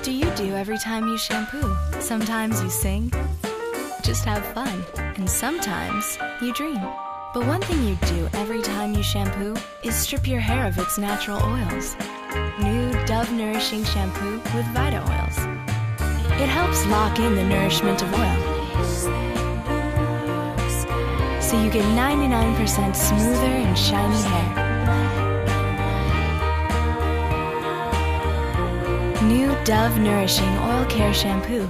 What do you do every time you shampoo? Sometimes you sing, just have fun, and sometimes you dream. But one thing you do every time you shampoo is strip your hair of its natural oils. New Dove Nourishing Shampoo with Vita Oils. It helps lock in the nourishment of oil. So you get 99% smoother and shiny hair. New Dove Nourishing Oil Care Shampoo